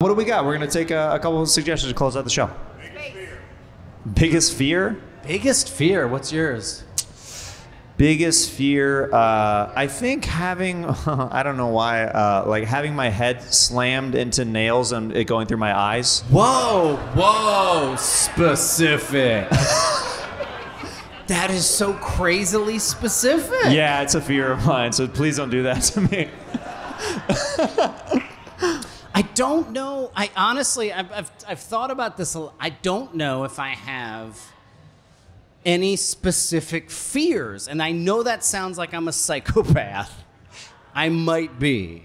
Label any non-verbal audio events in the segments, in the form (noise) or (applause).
What do we got? We're gonna take a, a couple of suggestions to close out the show. Biggest fear? Biggest fear? What's yours? Biggest fear? Uh, I think having (laughs) I don't know why, uh, like having my head slammed into nails and it going through my eyes. Whoa, whoa, specific. (laughs) that is so crazily specific. Yeah, it's a fear of mine. So please don't do that to me. (laughs) I don't know. I honestly, I've, I've, I've thought about this. I don't know if I have any specific fears. And I know that sounds like I'm a psychopath. I might be.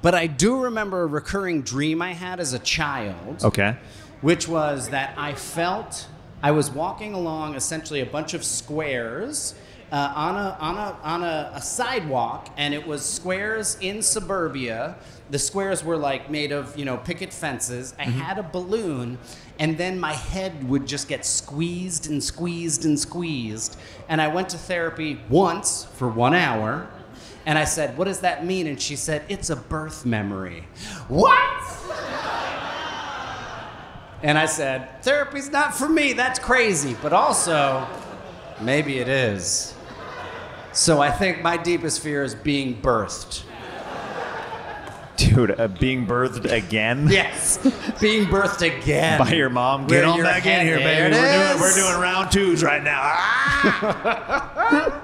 But I do remember a recurring dream I had as a child Okay. which was that I felt I was walking along essentially a bunch of squares uh, on, a, on, a, on a, a sidewalk, and it was squares in suburbia. The squares were like made of, you know, picket fences. I had a balloon, and then my head would just get squeezed and squeezed and squeezed. And I went to therapy once for one hour, and I said, What does that mean? And she said, It's a birth memory. What? And I said, therapy's not for me. That's crazy. But also, maybe it is. So I think my deepest fear is being birthed. Dude, uh, being birthed again? (laughs) Yes, being birthed again. By your mom. Where Get on back in here, baby. We're doing, we're doing round twos right now. Ah! (laughs)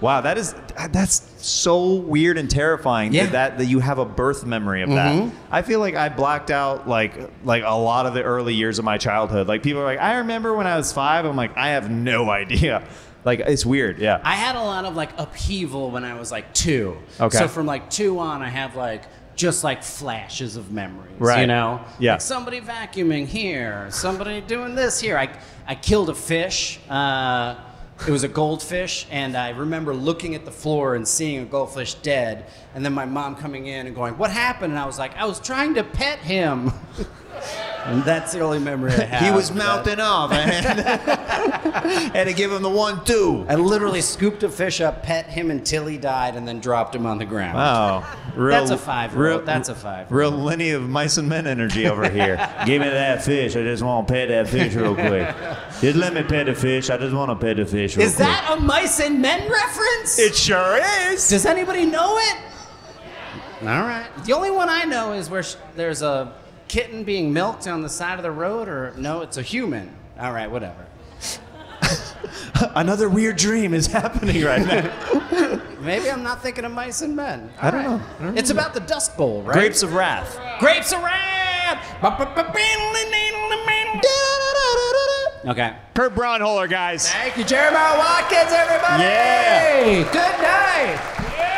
wow, that is that's so weird and terrifying Yeah. that, that that you have a birth memory of that. I feel like I blacked out like like a lot of the early years of my childhood. Like people are like, I remember when I was five. I'm like, I have no (laughs) idea. Like it's weird. Yeah. I had a lot of like upheaval when I was like two. Okay. So from like two on, I have like just like flashes of memories. Right. You know? Yeah. Like somebody vacuuming here, somebody doing this here. I, I killed a fish. Uh, it was a goldfish, and I remember looking at the floor and seeing a goldfish dead, and then my mom coming in and going, What happened? And I was like, I was trying to pet him. (laughs) and that's the only memory I have. he was mouthing off. I had, (laughs) had to give him the one two. I literally scooped a fish up, pet him until he died, and then dropped him on the ground. Wow. Real, That's a five-year-old. real- That's a five-year-old. Real Lennie of Mice and Men energy over here. (laughs) Give me that fish. I just want to pet that fish real (laughs) quick. Just let me pet the fish. I just want to pet the fish real Is quick. that a mice and men reference? It sure is. Does anybody know it? All right. The only one I know is where sh- there's a kitten being milked on the side of the road, or no, it's a human. All right, whatever. (laughs) Another weird dream is happening right now. (laughs) Maybe I'm not thinking of mice and men. I don't All know. I don't It's about the Dust Bowl, right? Grapes of Wrath. Grapes of Wrath. Okay. Kurt Braunohler, guys. Thank you, Jeremiah Watkins, everybody. Yeah. Good night.